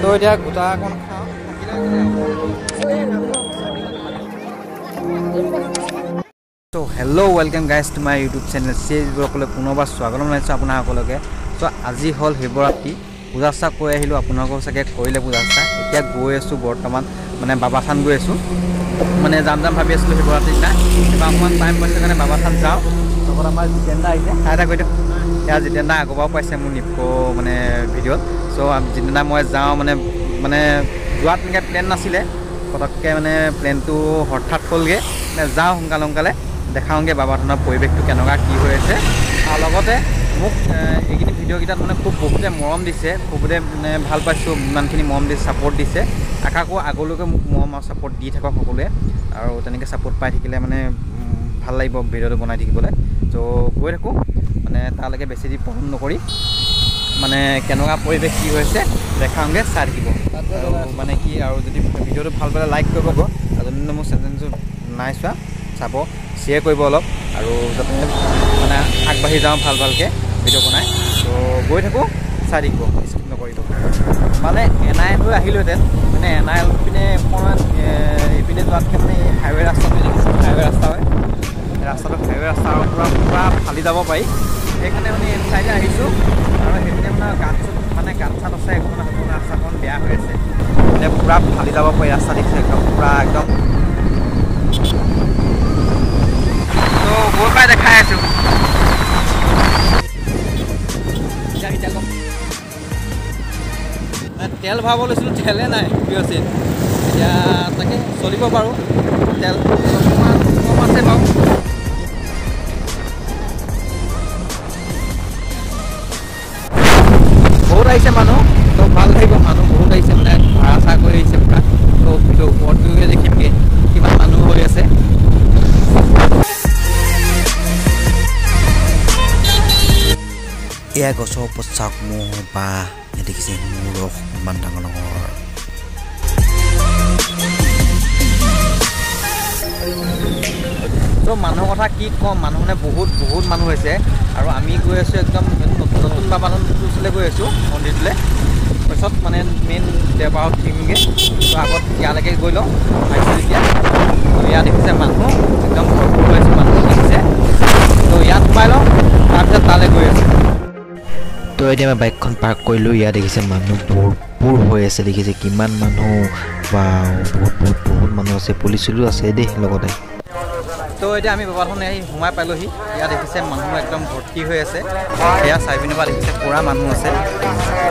তো এতিয়া গোটা অকণ খাওঁ। তো hello' welcome guys my YouTube channel চিজবোৰকলৈ পুনৰবাৰ স্বাগতম জনাইছোঁ আপোনাৰ সকলোকে। চ' আজি হ'ল শিৱৰাত্ৰি। পূজা চা কৈ আহিলোঁ আপোনালোকৰ চাগে কৰিলে পূজা চা। এতিয়া গৈ আছোঁ বৰ্তমান মানে বাবা থান গৈ আছোঁ। মানে যাম যাম ভাবি আছিলোঁ শিৱৰাত্ৰিৰ দিনা কিবা অকণমান টাইম পাইছোঁ কাৰণে বাবা থান যাওঁ। লগত আমাৰ জিতেন দা আহিছে চাই এটা কৈ দিওঁ দা আগৰ পৰাও পাইছে মোৰ নিপক' মানে ভিডিঅ'ত। চ' জিতেন দা মই যাওঁ মানে মানে যোৱাত এনেকৈ প্লেন নাছিলে। পটককৈ মানে প্লেনটো হঠাৎ হ'লগৈ। যাওঁ সোনকালে সোনকালে দেখাওঁগৈ বাবা থানৰ পৰিৱেশটো কেনেকুৱা কি হৈ আছে। আৰু লগতে মোক এইখিনি ভিডিঅ'কেইটাত মানে খুব বহুতে মৰম দিছে। বহুতে মানে ভাল পাইছোঁ ইমানখিনি মৰম দিছে ছাপৰ্ট দিছে। আশা কৰোঁ আগলৈকে মোক মৰম আৰু ছাপৰ্ট দি থাকক সকলোৱে। আৰু তেনেকৈ ছাপৰ্ট পাই থাকিলে মানে ভাল লাগিব ভিডিঅ'টো বনাই থাকিবলৈ। ত' গৈ থাকোঁ। মানে তালৈকে বেছি দি পচন্দ নকৰি। মানে কেনেকুৱা পৰিৱেশ কি হৈছে দেখাওঁগৈ চাই থাকিব। আৰু মানে কি আৰু যদি ভিডিঅ'টো ভাল পালে লাইক কৰিব আৰু যদি মোৰ চেনেলটো নাই চোৱা চাব শ্বেয়াৰ কৰিব অলপ আৰু যাতে মানে আগবাঢ়ি যাওঁ ভাল ভালকৈ ভিডিঅ' বনাই। ত' গৈ থাকোঁ চাই থাকিব স্কিপ নকৰিব। মানে এন আই হৈ আহিলোহেঁতেন মানে এন আই পিনে অকণমান এইপিনে যোৱাতকৈ মানে হাইৱে ৰাস্তাটো হাইৱে ৰাস্তা হয়। ৰাস্তাটো হাইৱে ৰাস্তাৰ পৰা পূৰা ফালি যাব পাৰি। সেইকাৰণে মানে এই চাইডে আহিছোঁ। আৰু সেইপিনে মানে গাঁত চাত মানে গাঁত চাত আছে একো নহয় ৰাস্তাখন বেয়া হৈ আছে। মানে পূৰা ফালি যাব পাৰি ৰাস্তা দেখিছে একদম পূৰা একদম। তো গৈ পাই দেখাই আছোঁ। তেল ভৰাব লৈছিলোঁ তেলে নাই পিঅ'চিত এতিয়া তাকে চলিব পাৰোঁ। তেল অকণমান কম আছে বাৰু। আহিছে মানুহ। তো ভাল লাগিব মানুহ বহুত আহিছে মানে ভাড়া চাড়া কৰি আহিছে পূৰা। তো ভিডিঅ' ওপৰত গৈ দেখিমগৈ কিমান মানুহ হৈ আছে। এয়া গছৰ ম'হ বা দেখিছে মূৰৰ ইমান ডাঙৰ ডাঙৰ তো মানুহৰ কথা কি ক'ম? মানুহ মানে বহুত বহুত মানুহ হৈছে। আৰু আমি গৈ আছোঁ একদম নতুন নতুন বাবা ওচৰলৈ গৈ আছোঁ মন্দিৰটোলৈ। তাৰপিছত মানে মেইন দেওবাৰত উঠিমগৈ তো আগত ইয়ালৈকে গৈ লওঁ। আহিছোঁ যেতিয়া। তো ইয়াত দেখিছে মানুহ। একদম ভৰপূৰ আছে মানুহ দেখিছে। তো ইয়াত সোমাই লওঁ। তাৰপিছত তালৈ গৈ আছোঁ। তো এতিয়া মই বাইকখন পাৰ্ক কৰিলোঁ। ইয়াত দেখিছে মানুহ ভৰপূৰ হৈ আছে। দেখিছে কিমান মানুহ। বা বহুত বহুত বহুত মানুহ আছে। পুলিচ আছে দেই লগতে। তো এতিয়া আমি বাবাথনে আহি সোমাই পালোহি। ইয়াত দেখিছে মানুহ একদম ভৰ্তি হৈ আছে। সেয়া চাই পিনৰ পৰা দেখিছে পূৰা মানুহ আছে।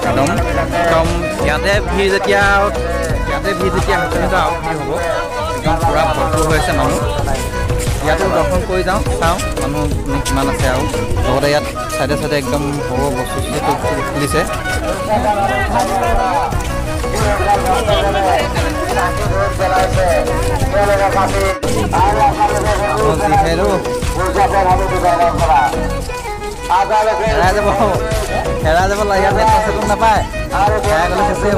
একদম একদম ইয়াতে ভিৰ যেতিয়া ইয়াতে ভিৰ যেতিয়া আৰু ভিৰ হ'ব? একদম পূৰা ভৰপূৰ হৈ আছে মানুহ। ইয়াতো দৰ্শন কৰি যাওঁ চাওঁ মানুহ কিমান আছে আৰু। লগতে ইয়াত চাইডে চাইডে একদম সৰু বস্তু খুলিছে। হেৰাই যাব হেৰাই যাব লাগে ইয়াত নেটৱৰ্ক চেটৱৰ্ক নাপায়। হেৰাই গ'লে চেচেই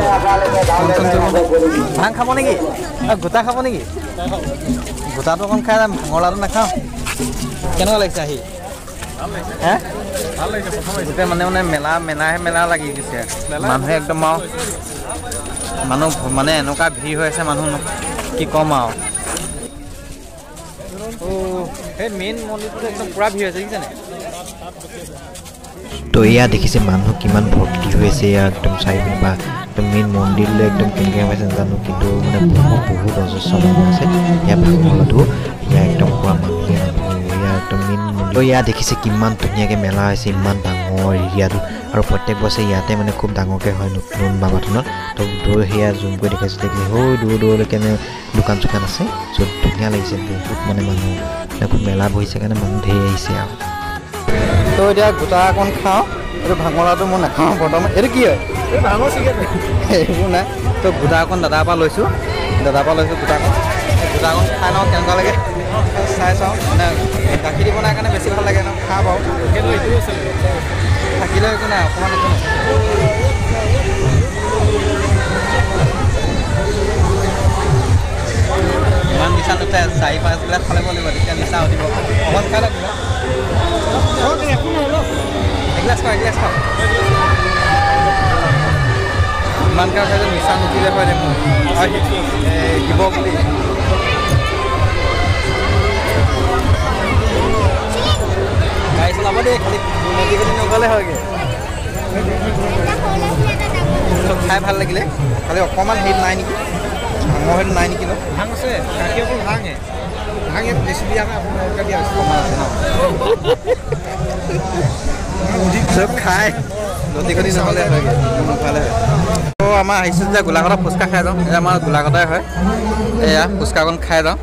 হ'ব ভাং খাব নেকি? গোটা খাব নেকি? গোটাটো অকণ খাই যাম ভাঙৰ লাডু নাখাওঁ। কেনেকুৱা লাগিছে আহি? হে? গোটেই মানে মানে মেলা মেলাহে মেলা লাগি গৈছে। মানুহে একদম আৰু মানুহ মানে এনেকুৱা ভিৰ হৈ আছে মানুহ কি ক'ম আৰু। সেই মেইন মন্দিৰটোত একদম পূৰা ভিৰ হৈছে দেখিছেনে? তো এয়া দেখিছে মানুহ কিমান ভৰ্তি হৈ আছে এয়া একদম চাই পিনে বা একদম মেইন মন্দিৰলৈ একদম কেনেকৈ সোমাইছে নাজানো কিন্তু মানে বহুত বহুত অজস্ৰ মানুহ আছে। ইয়াৰ ভাঙলাটো এয়া একদম পূৰা মানুহে মানুহ এয়া একদম মেইন মন্দিৰ এয়া দেখিছে কিমান ধুনীয়াকৈ মেলা হৈছে ইমান ডাঙৰ এৰিয়াটো। আৰু প্ৰত্যেক বছৰে ইয়াতে মানে খুব ডাঙৰকৈ হয় নতুন বাবাথনত তো দূৰ সেয়া জুম কৰি দেখাইছোঁ দেখিছে সৌ দূৰ দূৰলৈকে মানে দোকান চোকান আছে। য'ত ধুনীয়া লাগিছে বহুত মানে মানুহ খুব মেলা বহিছে কাৰণে মানুহ ধেৰ আহিছে আৰু। তো এতিয়া গোটা অকণ খাওঁ এইটো ভাঙলাটো মই নাখাওঁ বৰ্তমান। এইটো কি হয়? এইবোৰ নাই। তো গোটা অকণ দাদাৰ পৰা লৈছোঁ। দাদাৰ পৰা লৈছোঁ গোটা অকণ। গোটা অকণ খাই লওঁ কেনেকুৱা লাগে? চাই চাওঁ। মানে গাখীৰ দি বনাই কাৰণে বেছি ভাল লাগে ন খা বাৰু। থাকিলেও একো নাই অকণমান একো নাই। ইমান নিচা নুঠে চাৰি পাঁচ গিলাচ খালে লাগিব তেতিয়া নিচা উঠিব। অকণ খাই লওক এগিলাচ খাওঁ এগিলাচ খাওঁ। ইমানকৈ আছে যে নিচা নুঠিলে হয় দে মোৰ শিৱ বুলি। গাড়ী চলাব দেই খালি নদী নগ'লে হয়গৈ। চব খাই ভাল লাগিলে। খালি অকণমান হেৰি নাই নেকি? ডাঙৰ হেৰি নাই নেকি ন? ভাং আছে গাখীৰ অকল ভাঙে। ভাঙে বেছি দিয়া নাই আপোনালোকে দিয়া হৈছে। অকণমান আছে ন? চব খাই। নদী গলি নহ'লে হয়গৈ হয় তো আমাৰ আহিছোঁ যে গোলাঘাটৰ ফুচকা খাই যাওঁ এয়া আমাৰ গোলাঘাটৰে হয়। এয়া ফুচকা অকণ খাই যাওঁ।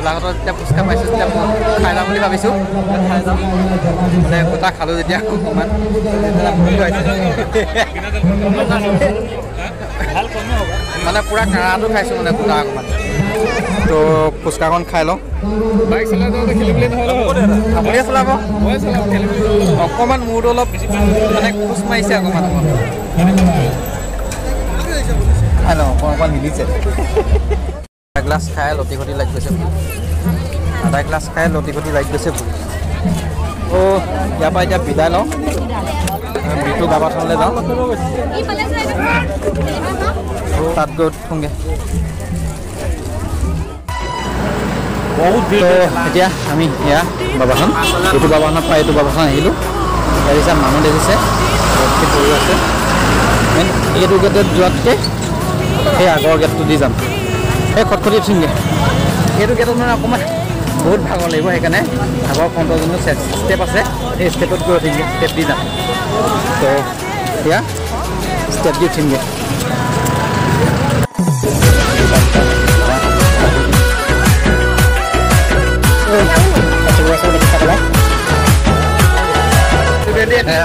গোলাঘাটত যেতিয়া ফুচকা পাইছোঁ তেতিয়া খাই যাওঁ বুলি ভাবিছোঁ। এতিয়া খাই যাওঁ মানে গোটা খালোঁ যেতিয়া অকণমান। লাগিছে। মানে পূৰা কাৰাটো খাইছোঁ মানে গোটা অকণমান। তো ফুচকাকণ খাই লওঁ। বাইক চলাই যাওঁতে খেলিবলৈ নহ'লে আপুনিয়ে চলাব? অকণমান মূৰটো অলপ মানে খোজ মাৰিছে অকণমান অকণমান খাই লওঁ অকণ অকণমান মিলিছে। গ্লাছ খাই লটি ঘটি লাগি গৈছে আধা গ্লাছ খাই লটি ঘটি লাগি গৈছে ভোক অ' ইয়াৰ পৰা এতিয়া বিদায় লওঁ। বিটু গাবাথনলৈ যাওঁ। তাত গৈ উঠোঁগৈ। এতিয়া আমি এয়া বাবাখন এইটো বাবাখনৰ পৰা এইটো বাবাখন আহিলোঁ। দেখিছে মানুহ দেখিছে পৰি আছে। এইটো গেটত যোৱাতকৈ সেই আগৰ গেটটো দি যাম। সেই খটখটি উঠিমগৈ সেইটো গেটত মানে অকণমান বহুত ভাগৰ লাগিব সেইকাৰণে ভাগৰ ফ্ৰণ্টৰ যোনটো ষ্টেপ আছে। সেই ষ্টেপত গৈ উঠিমগৈ ষ্টেপ দি যাম। তো এতিয়া ষ্টেপ দি উঠিমগৈ।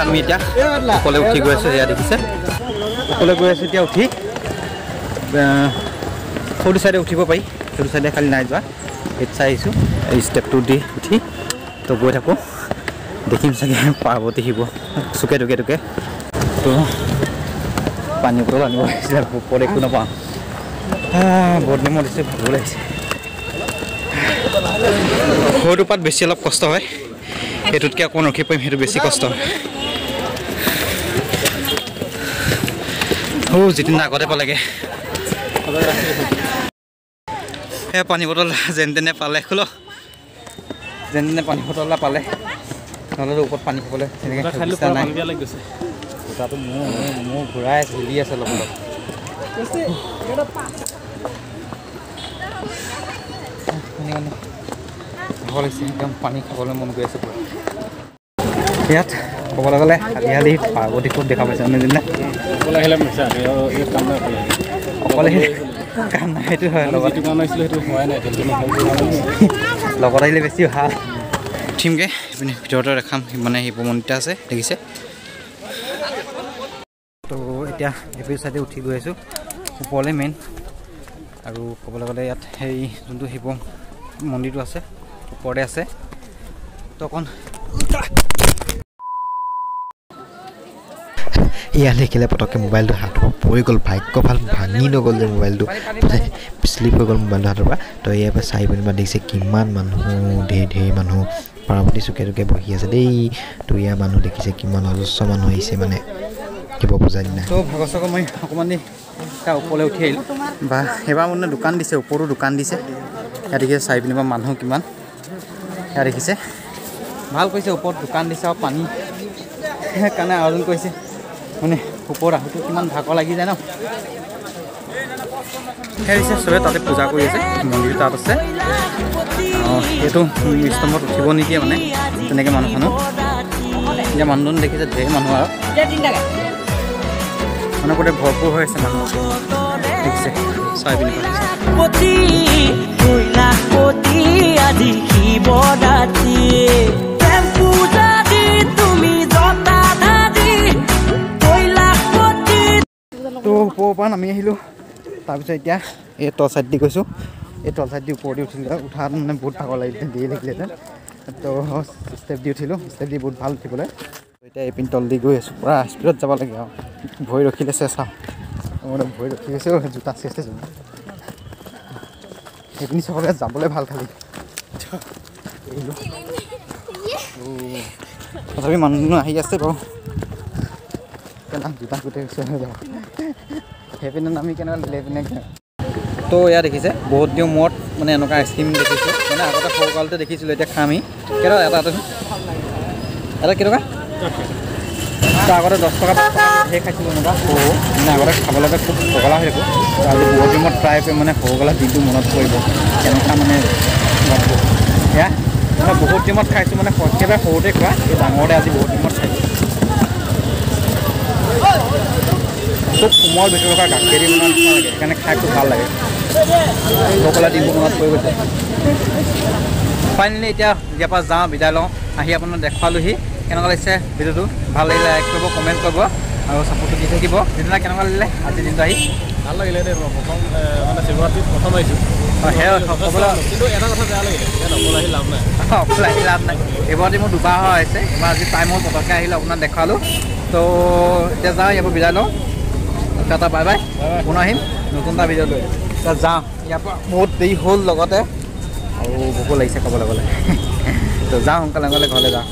আমি এতিয়া সকলোৱে উঠি গৈ আছোঁ এয়া দেখিছে। সকলোৱে গৈ আছোঁ এতিয়া উঠি। সৰু চাইডে উঠিব পাৰি। সৰু চাইডে খালি নাই যোৱা। এইটো চাই আহিছোঁ। এই ষ্টেপটো দি উঠি তো গৈ থাকোঁ। দেখিম চাগে পাৰ্বতী শিৱ চুকে টুকে টুকে। তো পানী বটল আনিব লাগিছিলে ওপৰত একো নাপাওঁ। বহুত নেমত দিছে ভালো লাগিছে। সৰুটো পাত বেছি অলপ কষ্ট হয়। সেইটোতকৈ অকণমান ৰখি পাৰিম সেইটো বেছি কষ্ট হয়। যিদিন আগতে পালেগৈ। সেই পানী বটল যেন তেনে পালে খোল যেন তেনে পানী বটল এটা পালে। নহ'লেতো ওপৰত পানী খাবলৈ তেনেকৈ নাই। তাতো মোৰ মোৰ ঘূৰাই ঝুলি আছে লগত। লাগিছে একদম পানী খাবলৈ মন গৈ আছে পুৰা। ইয়াত ক'বলৈ গ'লে হালি হালি পাৰ্বতী খুব দেখা পাইছে মানে যেনে। অকলে কাম নাই সেইটো হয় লগত। লগত আহিলে বেছি ভাল। উঠিমগৈ এইপিনে ভিতৰতে দেখাম মানে শিৱ মন্দিৰ আছে দেখিছে। তো এতিয়া এইপিনে চাইডে উঠি গৈ আছোঁ ওপৰলৈ মেইন আৰু ক'বলৈ গ'লে ইয়াত সেই যোনটো শিৱ মন্দিৰটো আছে ওপৰতে আছে। তো অকণ ইয়াত দেখিলে পটককৈ মোবাইলটো হাতৰ পৰা পৰি গ'ল ভাগ্য ভাল ভাঙি নগ'ল যে মোবাইলটো শ্লিপ হৈ গ'ল মোবাইলটো হাতৰ পৰা। তো ইয়াৰ পৰা চাই পিনি দেখিছে কিমান মানুহ ধেৰ ধেৰ মানুহ। পাৰ্বতী চুকে চুকে বহি আছে দেই। তো ইয়াৰ মানুহ দেখিছে কিমান অজস্ৰ মানুহ আহিছে মানে। শিৱ পূজাৰ দিনা। মই অকণমান তাৰ ওপৰলৈ উঠি আহিলোঁ। বা সেইবাৰ মানে দোকান দিছে ওপৰতো দোকান দিছে। ইয়াত দেখিছে চাই পিনি মানুহ কিমান। ইয়াত দেখিছে। ভাল কৰিছে ওপৰত দোকান দিছে আৰু পানী। সেইকাৰণে আয়োজন কৰিছে। মানে ওপৰত আহোঁতে কিমান ভাগৰ লাগি যায় ন? সেই দিছে চবে তাতে পূজা কৰি আছে মন্দিৰ তাত আছে। অঁ এইটো স্তম্ভত উঠিব নিদিয়ে মানে তেনেকৈ মানুহ চানুহ এতিয়া মানুহজন দেখিছে ধেৰ মানুহ আৰু। মানে গোটেই ভৰপূৰ হৈ আছে মানুহ দেখিছে চাই পিনি আজি ওপৰৰ পৰা নামি আহিলোঁ। তাৰপিছত এতিয়া এই তল চাইড দি গৈছোঁ। এই তল চাইড দি ওপৰ দি উঠিলোঁ উঠাত মানে বহুত ভাগৰ লাগিলে দেৰি লাগিলেহেঁতেন তো ষ্টেপ দি উঠিলোঁ। ষ্টেপ দি বহুত ভাল উঠিবলৈ। এতিয়া এইপিন তল দি গৈ আছোঁ। পূৰা স্পীডত যাব লাগে আৰু। ভৰি ৰখিলে চেঁচা মানে ভৰি ৰখি গৈছে জোতা চেঁচে যাব সেইপিনি চবকে যাবলৈ ভাল খালি। তথাপি মানুহ দুনুহ আহি আছে বাৰু। জোতা গোটেই হৈ যাব সেইপিনে নামি এইপিনে কেনেকুৱা তো এয়া দেখিছে বহুত দিনৰ মূৰত মানে এনেকুৱা আইচক্ৰীম দেখিছোঁ। মানে আগতে সৰু কালতে দেখিছিলোঁ এতিয়া খামি কেইটকা এটা এটা কেইটকা? আগতে দহ টকা পাঁচ টকা ধেৰ খাইছিলোঁ এনেকুৱা। সৰু। মানে আগতে খাবলৈকে খুব পগলা হৈ থাকোঁ। আজি বহুত দিনত ট্ৰাই কৰি মানে সৰুকালৰ দিনটো মনত পৰিব। কেনেকুৱা মানে এয়া মই বহুত দিনত খাইছোঁ মানে একেবাৰে সৰুতে খোৱা। এই ডাঙৰতে আজি বহুত দিনত খাইছোঁ। খুব কোমল ভিতৰত থকা গাখীৰ নিচিনা লাগে সেইকাৰণে খাই খুব ভাল লাগে। সৰুকালৰ দিনটো মনত পৰি গৈছে। ফাইনেলি এতিয়া ইয়াৰ পৰা যাওঁ বিদায় লওঁ। আহি আপোনাক দেখুৱালোহি কেনেকুৱা লাগিছে ভিডিঅ'টো। ভাল লাগিলে লাইক কৰিব কমেণ্ট কৰিব আৰু ছাপোৰ্টটো দি থাকিব। সেইদিনা কেনেকুৱা লাগিলে আজিৰ দিনটো আহি ভাল লাগিলে দেই মই প্ৰথম মানে শিৱৰাত্ৰিত প্ৰথম আহিছোঁ। অকলে লাভ নাই। মোৰ দুবাৰ হৈ আছে এবাৰ আজি টাইমত পটককৈ আহিলে আপোনাক দেখুৱালোঁ। তো এতিয়া যাওঁ ইয়াৰ পৰা বিদায় লওঁ। এটা বাই বাই। পুনৰ আহিম নতুন এটা ভিডিঅ' লৈ। যাওঁ ইয়াৰ পৰা বহুত দেৰি হ'ল লগতে। আৰু ভোকো লাগিছে ক'বলৈ গ'লে। তো যাওঁ সোনকালে সোনকালে ঘৰলৈ যাওঁ।